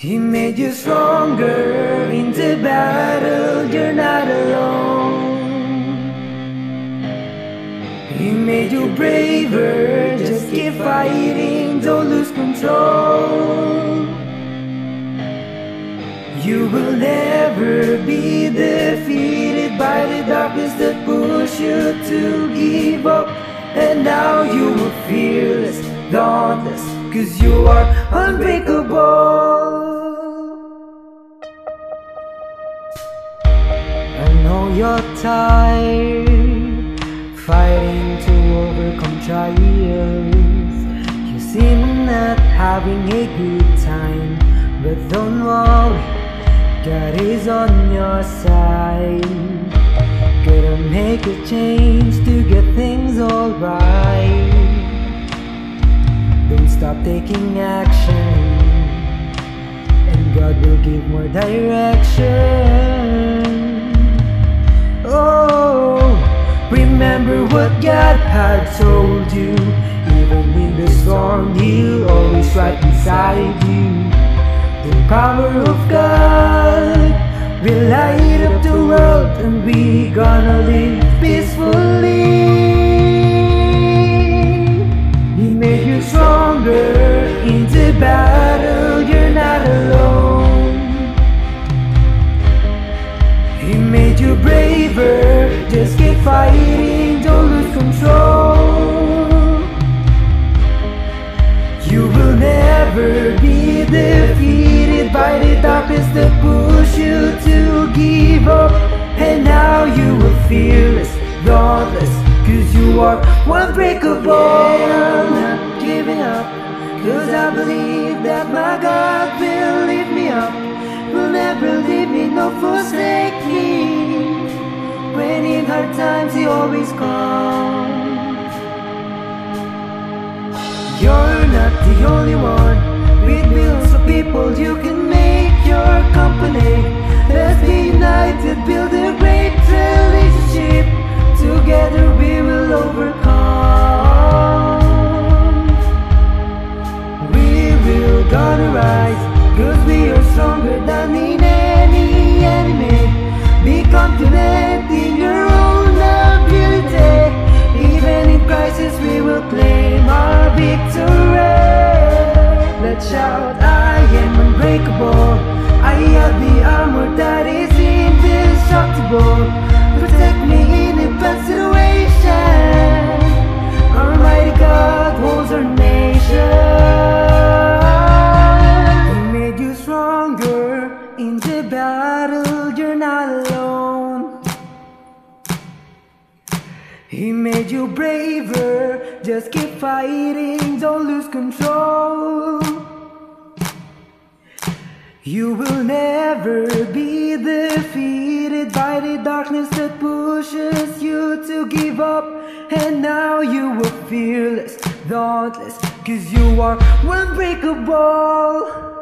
He made you stronger into battle, you're not alone. He made you braver, just keep fighting, don't lose control. You will never be defeated by the darkness that push you to give up. And now you are fearless, dauntless, cause you are unbreakable. You're tired Fighting to overcome trials. You seem not having a good time But don't worry, God is on your side. Gotta make a change to get things alright Don't stop taking action And God will give more direction remember what God had told you. Even in the storm, He'll always right beside you. The power of God will light up the world And we gonna live peacefully never be defeated by the darkness that push you to give up. And now you are fearless, dauntless Cause you are unbreakable. I'm not giving up Cause I believe that my God will lift me up. Will never leave me no forsake hard times he always comes. You're not the only one. With millions of people you can make your company. Let's be united, build a great relationship. Together we will overcome. We will gonna rise Cause we are stronger than in any enemy. Be confident He made you braver, just keep fighting, don't lose control. You will never be defeated by the darkness that pushes you to give up. And now you are fearless, dauntless, cause you are unbreakable.